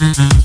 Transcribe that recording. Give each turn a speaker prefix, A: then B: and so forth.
A: Mm-hmm.